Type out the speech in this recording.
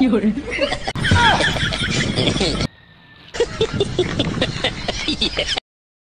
有人。